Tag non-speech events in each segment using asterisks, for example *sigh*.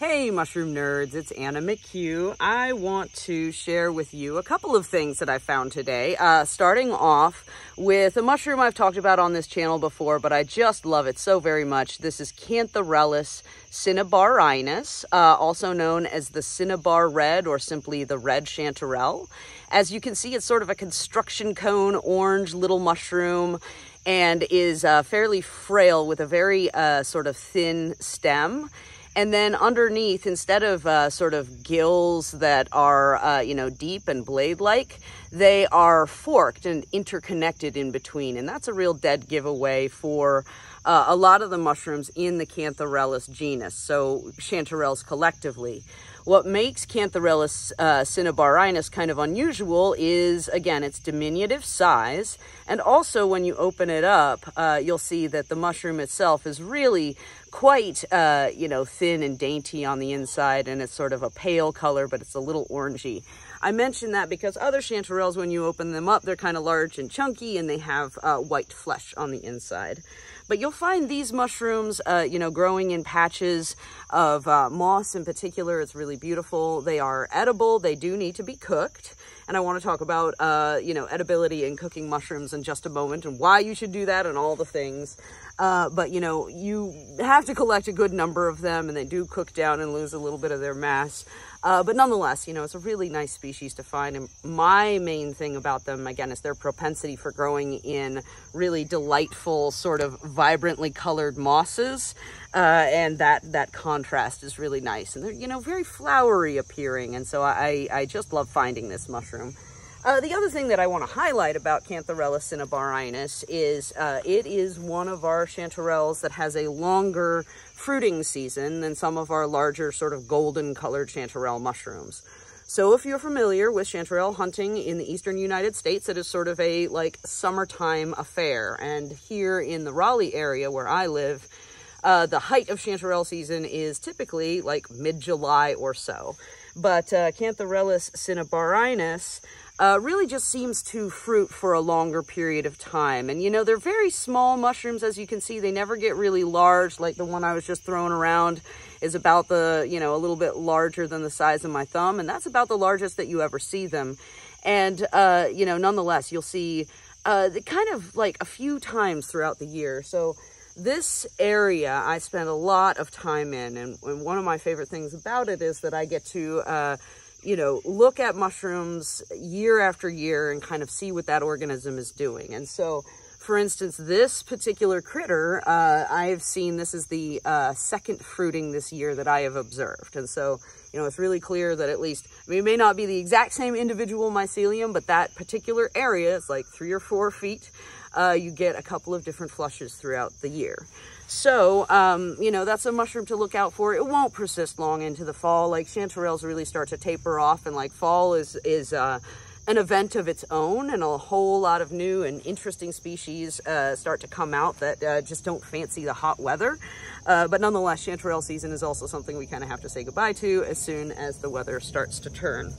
Hey, mushroom nerds, it's Anna McHugh. I want to share with you a couple of things that I found today. Uh, starting off with a mushroom I've talked about on this channel before, but I just love it so very much. This is Cantharellus cinnabarinus, uh, also known as the cinnabar red or simply the red chanterelle. As you can see, it's sort of a construction cone orange little mushroom and is uh, fairly frail with a very uh, sort of thin stem. And then underneath, instead of uh, sort of gills that are, uh, you know, deep and blade-like, they are forked and interconnected in between. And that's a real dead giveaway for uh, a lot of the mushrooms in the Cantharellus genus, so chanterelles collectively. What makes Cantharellus uh, cinnabarinus kind of unusual is, again, its diminutive size. And also, when you open it up, uh, you'll see that the mushroom itself is really quite, uh, you know, thin and dainty on the inside. And it's sort of a pale color, but it's a little orangey. I mention that because other chanterelles, when you open them up, they're kind of large and chunky and they have uh, white flesh on the inside. But you'll find these mushrooms, uh, you know, growing in patches of uh, moss in particular. It's really beautiful. They are edible. They do need to be cooked. And I want to talk about, uh, you know, edibility and cooking mushrooms in just a moment and why you should do that and all the things. Uh, but, you know, you have to collect a good number of them and they do cook down and lose a little bit of their mass. Uh, but nonetheless, you know, it's a really nice species to find. And my main thing about them, again, is their propensity for growing in really delightful, sort of vibrantly colored mosses. Uh, and that, that contrast is really nice. And they're, you know, very flowery appearing. And so I, I just love finding this mushroom. Uh, the other thing that I want to highlight about Cantharellus cinnabarinus is uh, it is one of our chanterelles that has a longer fruiting season than some of our larger sort of golden colored chanterelle mushrooms. So if you're familiar with chanterelle hunting in the eastern United States, it is sort of a like summertime affair. And here in the Raleigh area where I live, uh, the height of chanterelle season is typically like mid-July or so. But uh, Cantharellus cinnabarinus uh, really just seems to fruit for a longer period of time. And, you know, they're very small mushrooms, as you can see. They never get really large, like the one I was just throwing around is about the, you know, a little bit larger than the size of my thumb. And that's about the largest that you ever see them. And, uh, you know, nonetheless, you'll see uh, the kind of like a few times throughout the year. So this area I spend a lot of time in. And, and one of my favorite things about it is that I get to uh, you know, look at mushrooms year after year and kind of see what that organism is doing. And so, for instance, this particular critter, uh, I've seen this is the uh, second fruiting this year that I have observed. And so, you know, it's really clear that at least, I mean, it may not be the exact same individual mycelium, but that particular area is like three or four feet. Uh, you get a couple of different flushes throughout the year. So, um, you know, that's a mushroom to look out for. It won't persist long into the fall. Like chanterelles really start to taper off and like fall is, is, uh, an event of its own and a whole lot of new and interesting species uh, start to come out that uh, just don't fancy the hot weather. Uh, but nonetheless, chanterelle season is also something we kind of have to say goodbye to as soon as the weather starts to turn.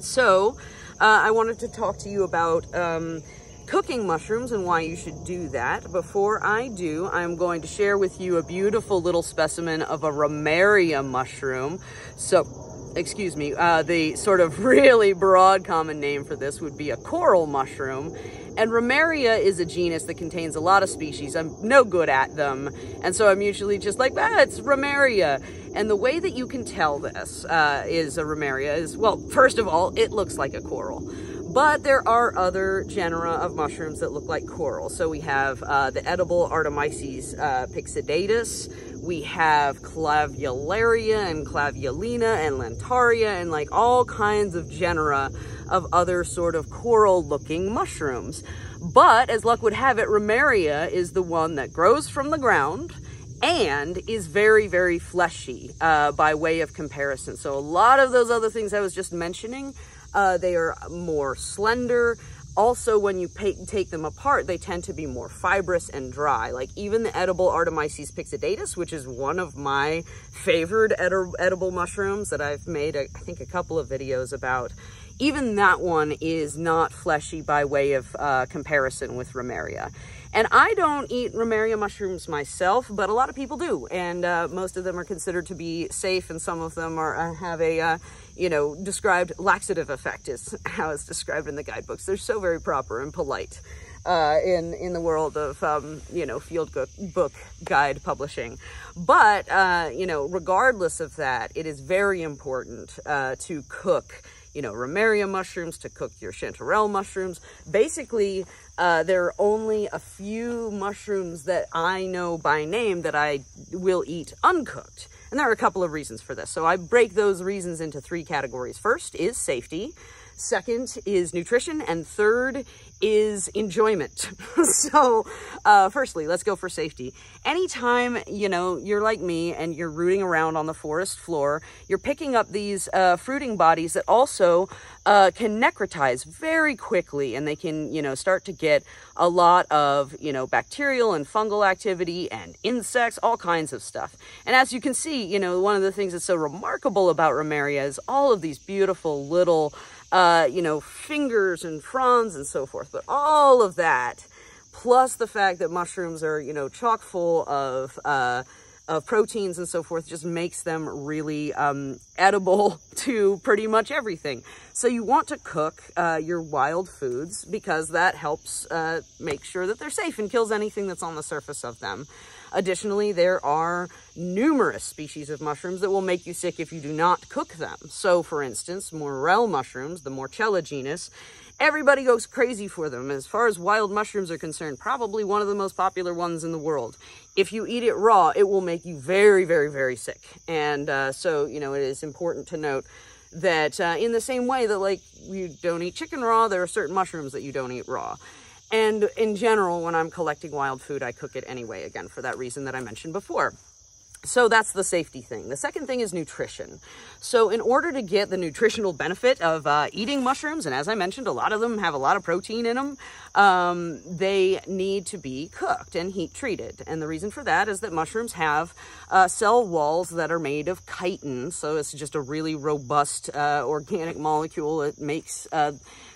So uh, I wanted to talk to you about um, cooking mushrooms and why you should do that. Before I do, I'm going to share with you a beautiful little specimen of a Ramaria mushroom. So, excuse me, uh, the sort of *laughs* really broad common name for this would be a coral mushroom. And Ramaria is a genus that contains a lot of species. I'm no good at them. And so I'm usually just like, ah, it's Ramaria. And the way that you can tell this uh, is a Ramaria is, well, first of all, it looks like a coral. But there are other genera of mushrooms that look like coral. So we have uh, the edible Artomyces uh. We have Clavularia and Clavulina and Lentaria and like all kinds of genera of other sort of coral looking mushrooms. But as luck would have it, Ramaria is the one that grows from the ground and is very, very fleshy uh, by way of comparison. So a lot of those other things I was just mentioning uh, they are more slender. Also, when you pay, take them apart, they tend to be more fibrous and dry. Like even the edible Artomyces pyxidatus, which is one of my favorite edi edible mushrooms that I've made, I think, a couple of videos about. Even that one is not fleshy by way of uh, comparison with Ramaria. And I don't eat Ramaria mushrooms myself, but a lot of people do. And uh, most of them are considered to be safe, and some of them are uh, have a, uh, you know, described laxative effect is *laughs* how it's described in the guidebooks. They're so very proper and polite uh, in in the world of um, you know field book, guide publishing. But uh, you know, regardless of that, it is very important uh, to cook. You know, Ramaria mushrooms to cook your chanterelle mushrooms. Basically, uh, there are only a few mushrooms that I know by name that I will eat uncooked. And there are a couple of reasons for this. So I break those reasons into three categories. First is safety. Second is nutrition. And third is enjoyment. *laughs* so, uh, firstly, let's go for safety. Anytime, you know, you're like me and you're rooting around on the forest floor, you're picking up these uh, fruiting bodies that also uh, can necrotize very quickly and they can, you know, start to get a lot of, you know, bacterial and fungal activity and insects, all kinds of stuff. And as you can see, you know, one of the things that's so remarkable about Ramaria is all of these beautiful little uh, you know, fingers and fronds and so forth. But all of that, plus the fact that mushrooms are, you know, chock full of, uh, of proteins and so forth just makes them really um, edible *laughs* to pretty much everything. So you want to cook uh, your wild foods because that helps uh, make sure that they're safe and kills anything that's on the surface of them. Additionally, there are numerous species of mushrooms that will make you sick if you do not cook them. So, for instance, morel mushrooms, the Morchella genus, everybody goes crazy for them. As far as wild mushrooms are concerned, probably one of the most popular ones in the world. If you eat it raw, it will make you very, very, very sick. And uh, so, you know, it is important to note that uh, in the same way that, like, you don't eat chicken raw, there are certain mushrooms that you don't eat raw. And in general, when I'm collecting wild food, I cook it anyway, again, for that reason that I mentioned before. So that's the safety thing. The second thing is nutrition. So in order to get the nutritional benefit of uh, eating mushrooms, and as I mentioned, a lot of them have a lot of protein in them, um, they need to be cooked and heat treated. And the reason for that is that mushrooms have uh, cell walls that are made of chitin. So it's just a really robust uh, organic molecule. It makes uh,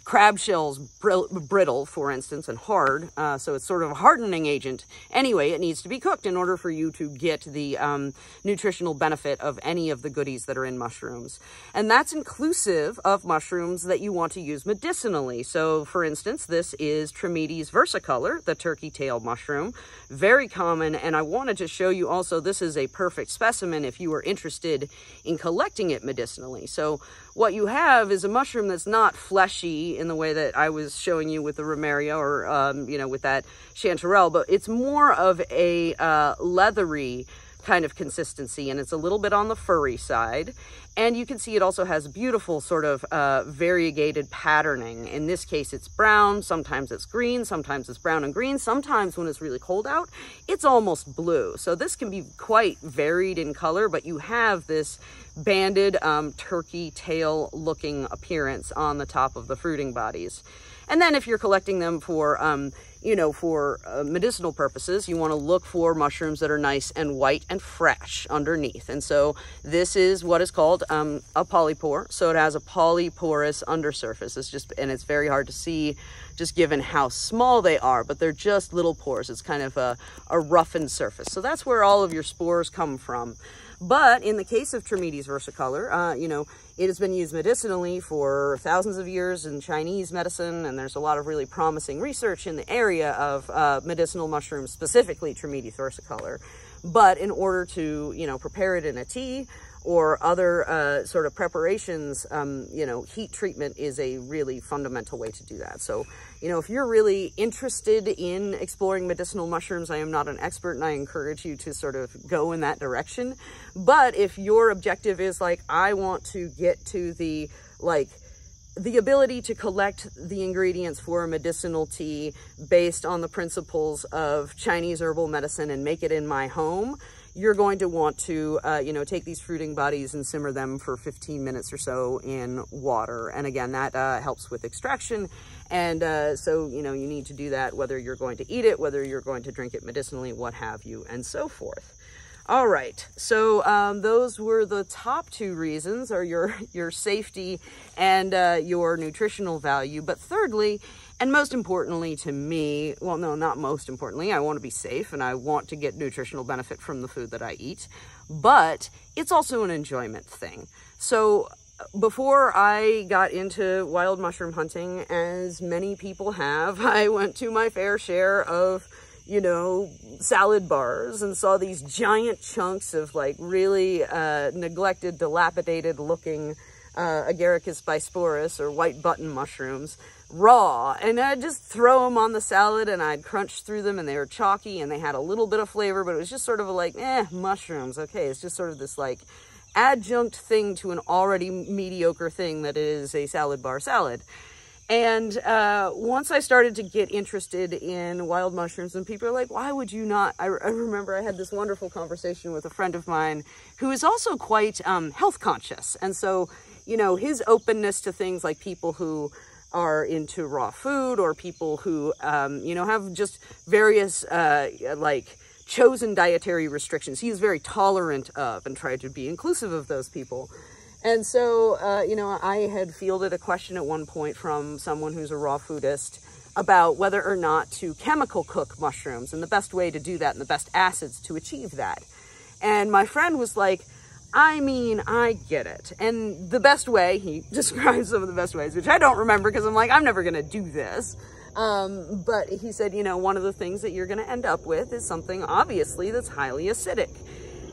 crab shells brittle, for instance, and hard. Uh, so it's sort of a hardening agent. Anyway, it needs to be cooked in order for you to get the um, nutritional benefit of any of the goodies that are in mushrooms. And that's inclusive of mushrooms that you want to use medicinally. So for instance, this is Trametes versicolor, the turkey tail mushroom. Very common. And I wanted to show you also, this is a perfect specimen if you are interested in collecting it medicinally. So what you have is a mushroom that's not fleshy in the way that I was showing you with the Ramaria or, um, you know, with that chanterelle, but it's more of a uh, leathery kind of consistency and it's a little bit on the furry side. And you can see it also has beautiful sort of uh, variegated patterning. In this case, it's brown, sometimes it's green, sometimes it's brown and green. Sometimes when it's really cold out, it's almost blue. So this can be quite varied in color, but you have this banded um, turkey tail looking appearance on the top of the fruiting bodies. And then if you're collecting them for, um, you know, for uh, medicinal purposes, you want to look for mushrooms that are nice and white and fresh underneath. And so this is what is called um, a polypore. So it has a polyporous undersurface. It's just, and it's very hard to see just given how small they are, but they're just little pores. It's kind of a, a roughened surface. So that's where all of your spores come from. But in the case of Trametes versicolor, uh, you know, it has been used medicinally for thousands of years in Chinese medicine, and there's a lot of really promising research in the area of uh, medicinal mushrooms, specifically Trametes versicolor. But in order to, you know, prepare it in a tea or other uh, sort of preparations, um, you know, heat treatment is a really fundamental way to do that. So you know, if you're really interested in exploring medicinal mushrooms, I am not an expert and I encourage you to sort of go in that direction. But if your objective is like, I want to get to the, like, the ability to collect the ingredients for a medicinal tea based on the principles of Chinese herbal medicine and make it in my home, you're going to want to, uh, you know, take these fruiting bodies and simmer them for 15 minutes or so in water. And again, that uh, helps with extraction. And uh, so, you know, you need to do that whether you're going to eat it, whether you're going to drink it medicinally, what have you, and so forth. All right, so um, those were the top two reasons, or your, *laughs* your safety and uh, your nutritional value. But thirdly, And most importantly to me, well, no, not most importantly, I want to be safe and I want to get nutritional benefit from the food that I eat, but it's also an enjoyment thing. So before I got into wild mushroom hunting, as many people have, *laughs* I went to my fair share of, you know, salad bars and saw these giant chunks of like really uh, neglected, dilapidated looking uh, Agaricus bisporus or white button mushrooms raw and I'd just throw them on the salad and I'd crunch through them and they were chalky and they had a little bit of flavor, but it was just sort of like, eh, mushrooms. Okay, it's just sort of this like adjunct thing to an already mediocre thing that is a salad bar salad. And uh, once I started to get interested in wild mushrooms, and people are like, why would you not? I, I remember I had this wonderful conversation with a friend of mine who is also quite um, health conscious. And so, you know, his openness to things like people who are into raw food or people who, um, you know, have just various, uh, like, chosen dietary restrictions. He is very tolerant of and tried to be inclusive of those people. And so, uh, you know, I had fielded a question at one point from someone who's a raw foodist about whether or not to chemical cook mushrooms and the best way to do that and the best acids to achieve that. And my friend was like, I mean, I get it. And the best way, he *laughs* describes some of the best ways, which I don't remember because I'm like, I'm never going to do this. Um, but he said, you know, one of the things that you're going to end up with is something obviously that's highly acidic.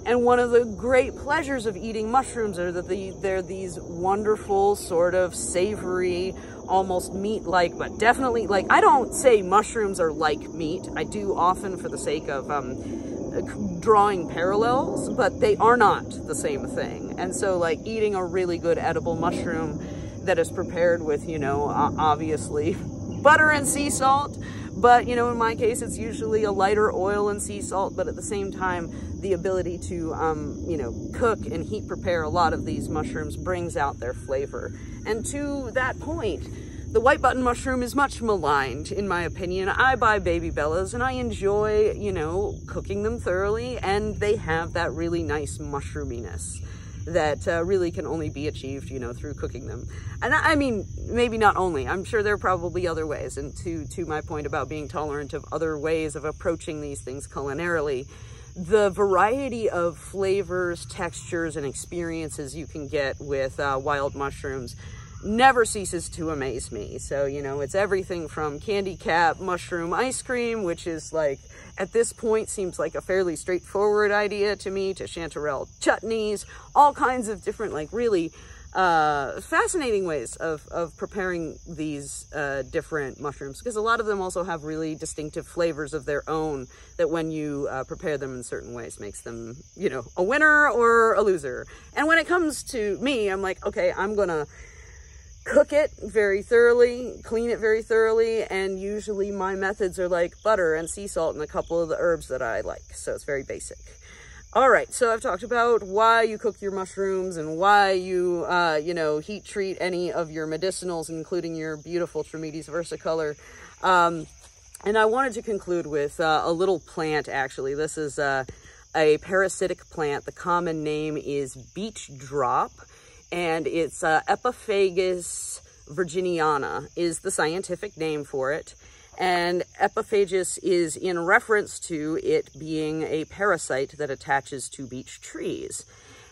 And one of the great pleasures of eating mushrooms are that the, they're these wonderful, sort of savory, almost meat-like, but definitely, like, I don't say mushrooms are like meat. I do often for the sake of um, drawing parallels, but they are not the same thing. And so, like, eating a really good edible mushroom that is prepared with, you know, obviously *laughs* butter and sea salt. But, you know, in my case, it's usually a lighter oil and sea salt, but at the same time, the ability to, um, you know, cook and heat prepare a lot of these mushrooms brings out their flavor. And to that point, the white button mushroom is much maligned, in my opinion. I buy Baby Bellas and I enjoy, you know, cooking them thoroughly and they have that really nice mushroominess that uh, really can only be achieved, you know, through cooking them. And I, I mean, maybe not only. I'm sure there are probably other ways. And to to my point about being tolerant of other ways of approaching these things culinarily, the variety of flavors, textures, and experiences you can get with uh, wild mushrooms never ceases to amaze me. So, you know, it's everything from candy cap mushroom ice cream, which is like at this point seems like a fairly straightforward idea to me, to chanterelle chutneys, all kinds of different, like really uh, fascinating ways of, of preparing these uh, different mushrooms because a lot of them also have really distinctive flavors of their own that when you uh, prepare them in certain ways makes them, you know, a winner or a loser. And when it comes to me, I'm like, okay, I'm gonna cook it very thoroughly, clean it very thoroughly, and usually my methods are like butter and sea salt and a couple of the herbs that I like. So it's very basic. All right, so I've talked about why you cook your mushrooms and why you, uh, you know, heat treat any of your medicinals, including your beautiful Trametes versicolor. Um, and I wanted to conclude with uh, a little plant, actually. This is uh, a parasitic plant. The common name is beech drop and it's uh, Epifagus virginiana is the scientific name for it. And epifagus is in reference to it being a parasite that attaches to beech trees.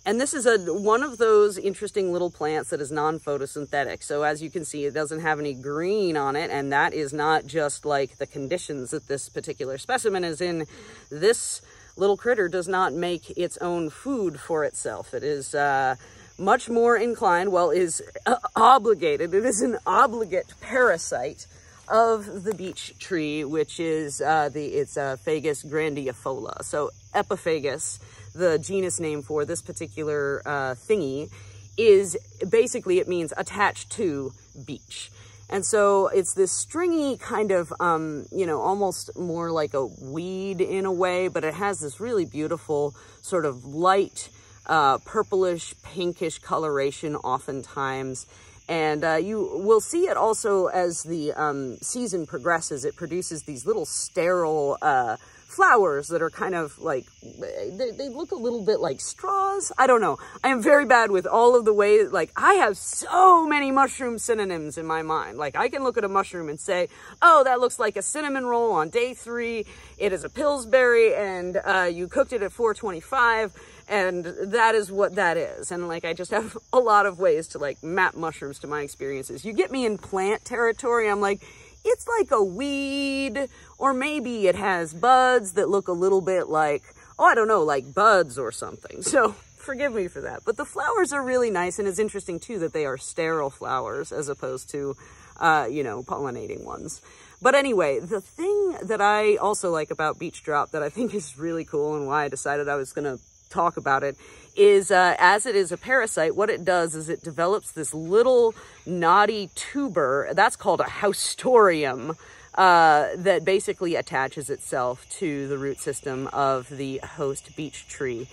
And this is a one of those interesting little plants that is non-photosynthetic. So as you can see, it doesn't have any green on it, and that is not just like the conditions that this particular specimen is in. This little critter does not make its own food for itself. It is uh, much more inclined, well, is uh, obligated, it is an obligate parasite of the beech tree, which is uh, the, it's uh, Fagus grandifolia. So Epifagus, the genus name for this particular uh, thingy, is basically, it means attached to beech. And so it's this stringy kind of, um, you know, almost more like a weed in a way, but it has this really beautiful sort of light, uh, purplish, pinkish coloration oftentimes. And uh, you will see it also as the um, season progresses. It produces these little sterile uh, flowers that are kind of like, they, they, look a little bit like straws. I don't know. I am very bad with all of the ways, like I have so many mushroom synonyms in my mind. Like I can look at a mushroom and say, oh, that looks like a cinnamon roll on day three. It is a Pillsbury and uh, you cooked it at 425 and that is what that is. And like, I just have *laughs* a lot of ways to like map mushrooms to my experiences. You get me in plant territory, I'm like, it's like a weed, or maybe it has buds that look a little bit like, oh, I don't know, like buds or something. *laughs* So forgive me for that. But the flowers are really nice, and it's interesting too that they are sterile flowers as opposed to, uh, you know, pollinating ones. But anyway, the thing that I also like about Beech Drop that I think is really cool and why I decided I was going to talk about it is uh, as it is a parasite, what it does is it develops this little knotty tuber. That's called a haustorium. Uh, that basically attaches itself to the root system of the host beech tree.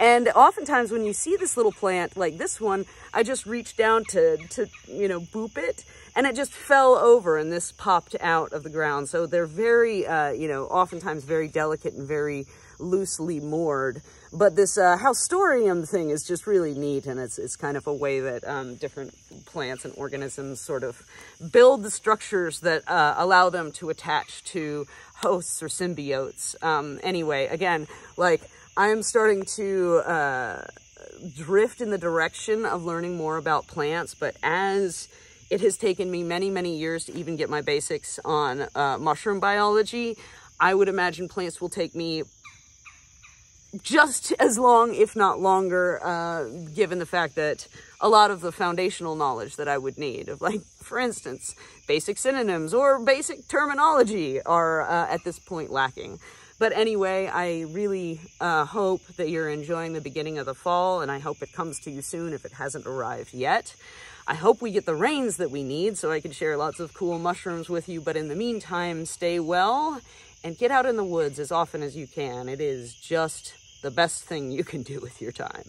And oftentimes when you see this little plant like this one, I just reached down to, to, you know, boop it and it just fell over and this popped out of the ground. So they're very, uh, you know, oftentimes very delicate and very loosely moored. But this uh, haustorium thing is just really neat, and it's, it's kind of a way that um, different plants and organisms sort of build the structures that uh, allow them to attach to hosts or symbiotes. Um, anyway, again, like I am starting to uh, drift in the direction of learning more about plants, but as it has taken me many, many years to even get my basics on uh, mushroom biology, I would imagine plants will take me just as long, if not longer, uh, given the fact that a lot of the foundational knowledge that I would need of like, for instance, basic synonyms or basic terminology are uh, at this point lacking. But anyway, I really uh, hope that you're enjoying the beginning of the fall and I hope it comes to you soon if it hasn't arrived yet. I hope we get the rains that we need so I can share lots of cool mushrooms with you. But in the meantime, stay well and get out in the woods as often as you can. It is just the best thing you can do with your time.